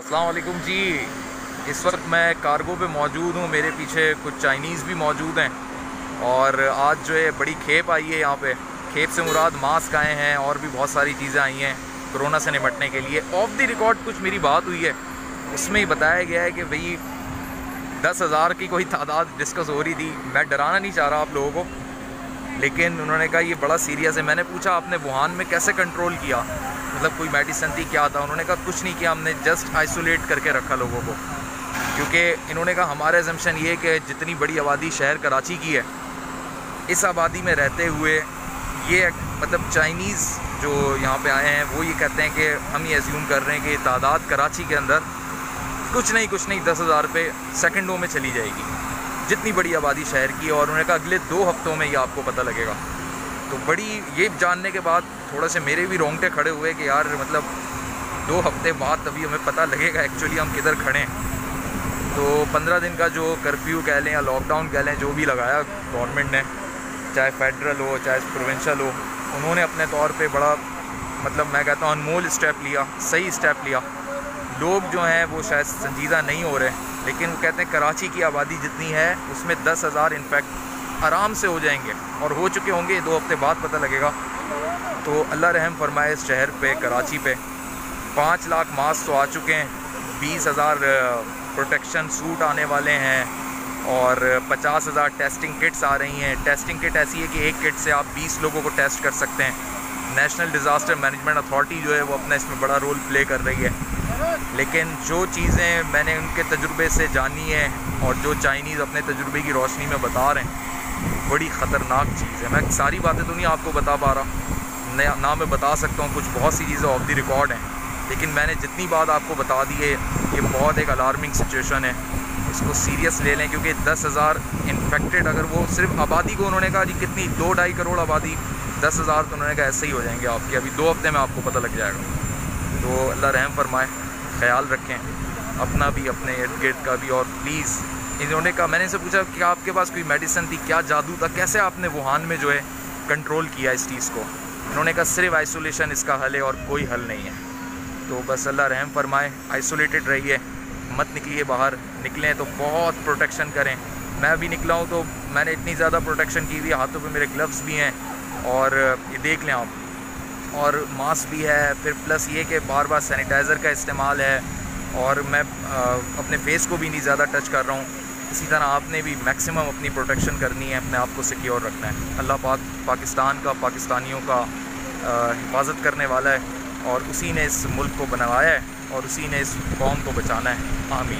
السلام علیکم جی۔ اس وقت میں کارگو پہ موجود ہوں، میرے پیچھے کچھ چائنیز بھی موجود ہیں۔ اور آج جو ہے، بڑی کھیپ آئی ہے یہاں پہ۔ کھیپ سے مراد ماسک آئے ہیں، اور بھی بہت ساری چیزیں آئی ہیں کرونا سے نمٹنے کے لیے۔ آف دی ریکارڈ کچھ میری بات ہوئی ہے۔ اس میں ہی بتایا گیا ہے کہ بھئی دس ہزار کی کوئی تعداد ڈسکس ہو رہی تھی۔ میں ڈرانا نہیں چاہ رہا آپ لوگوں کو۔ لیکن انہوں نے کہا یہ بڑا سیریس ہے۔ میں نے پوچھا آپ نے ووہان میں کیسے کنٹرول کیا؟ مطلب کوئی میڈیسن تھی، کیا تھا؟ انہوں نے کہا کچھ نہیں کیا، ہم نے جسٹ آئسولیٹ کر کے رکھا لوگوں کو۔ کیونکہ انہوں نے کہا ہمارا ایزمشن یہ کہ جتنی بڑی آبادی شہر کراچی کی ہے، اس آبادی میں رہتے ہوئے یہ مطلب چائنیز جو یہاں پہ آئے ہیں، وہ یہ کہتے ہیں کہ ہم یہ ایزیوم کر رہے ہیں کہ تعداد کراچی کے اندر کچھ نہیں کچھ نہیں، دس ہزار پہ سیکنڈوں میں چلی جائے گی۔ جتنی بڑی آبادی شہر کی ہے اور انہوں نے کہا اگلے دو ہفتوں میں یہ آپ کو پتہ لگے گا۔ تو بڑی یہ جاننے کے بعد تھوڑا سے میرے بھی رونگٹے کھڑے ہوئے کہ یار مطلب دو ہفتے بعد تبھی ہمیں پتہ لگے گا ایکچولی ہم کدھر کھڑے ہیں۔ تو پندرہ دن کا جو کرفیو کہہ لیں یا لاک ڈاؤن کہہ لیں، جو بھی لگایا گورنمنٹ نے، چاہے فیڈرل ہو، چاہے پروونشل ہو، انہوں نے اپنے طور پہ بڑا مطلب میں کہتا ہوں انمول اسٹیپ لیا، صحیح اسٹیپ لیا۔ لوگ جو ہیں وہ شاید سنجیدہ نہیں ہو رہے۔ لیکن وہ کہتے ہیں کراچی کی آبادی جتنی ہے، اس میں دس ہزار انفیکٹ آرام سے ہو جائیں گے اور ہو چکے ہوں گے دو ہفتے بعد پتہ لگے گا۔ تو اللہ رحم فرمائے اس شہر پہ، کراچی پہ۔ پانچ لاکھ ماسک تو آ چکے ہیں، بیس ہزار پروٹیکشن سوٹ آنے والے ہیں اور پچاس ہزار ٹیسٹنگ کٹس آ رہی ہیں۔ ٹیسٹنگ کٹ ایسی ہے کہ ایک کٹ سے آپ بیس لوگوں کو ٹیسٹ کر سکتے ہیں۔ نیشنل ڈیزاسٹر مینجمنٹ اتھارٹی جو ہے، وہ اپنا اس میں بڑا رول پلے کر رہی ہے۔ لیکن جو چیزیں میں نے ان کے تجربے سے جانی ہیں اور جو چائنیز اپنے تجربے کی روشنی میں بتا رہے ہیں، بڑی خطرناک چیز ہے۔ میں ساری باتیں تو نہیں آپ کو بتا پا رہا نہ میں بتا سکتا ہوں، کچھ بہت سی چیزیں آف دی ریکارڈ ہیں۔ لیکن میں نے جتنی بات آپ کو بتا دی ہے، یہ بہت ایک الارمنگ سچویشن ہے۔ اس کو سیریس لے لیں، کیونکہ دس ہزار انفیکٹڈ اگر وہ صرف آبادی کو انہوں نے کہا جی کتنی؟ دو ڈھائی کروڑ آبادی۔ دس ہزار تو انہوں نے کہا ایسے ہی ہو جائیں گے آپ کے۔ ابھی دو ہفتے میں آپ کو پتہ لگ جائے گا۔ تو اللہ رحم فرمائے۔ خیال رکھیں، اپنا بھی، اپنے ارد گرد کا بھی اور پلیز انہوں نے کہا، میں نے سے پوچھا کہ آپ کے پاس کوئی میڈیسن تھی، کیا جادو تھا؟ کیسے آپ نے ووہان میں جو ہے کنٹرول کیا اس چیز کو؟ انہوں نے کہا، صرف آئسولیشن اس کا حل ہے اور کوئی حل نہیں ہے۔ تو بس اللہ رحم فرمائے آئسولیٹڈ رہیے، مت نکلیے باہر، نکلیں تو بہت پروٹیکشن کریں۔ میں ابھی نکلا ہوں تو میں نے اتنی زیادہ پروٹیکشن کی ہوئی، ہاتھوں پہ میرے گلوز بھی ہیں اور یہ دیکھ لیں آپ۔ اور ماسک بھی ہے، پھر پلس یہ کہ بار بار سینیٹائزر کا استعمال ہے اور میں اپنے فیس کو بھی نہیں زیادہ ٹچ کر رہا ہوں۔ اسی طرح آپ نے بھی میکسیمم اپنی پروٹیکشن کرنی ہے، اپنے آپ کو سیکیور رکھنا ہے۔ اللہ پاک پاکستان کا، پاکستانیوں کا حفاظت کرنے والا ہے اور اسی نے اس ملک کو بنوایا ہے اور اسی نے اس قوم کو بچانا ہے۔ آمین۔